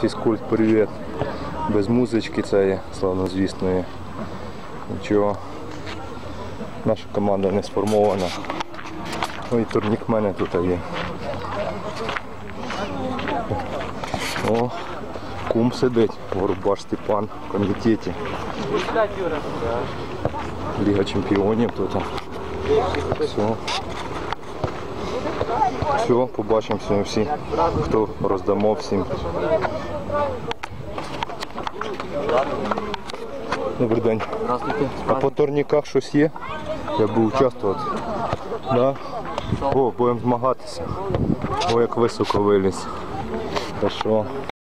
фізкульт, привіт. Без музички цієї славнозвісної. Нічого. Наша команда не сформована. Ну і турнік в мене тут є. О, кум сидить, Горбаш Степан в комітеті. Ліга чемпіонів тут. Все. Все, побачимося всі, хто роздамо всім. Добрий день. А по турніках щось є? Я буду участвувати. Да? О, будемо змагатися. О, як високо виліз. Та що?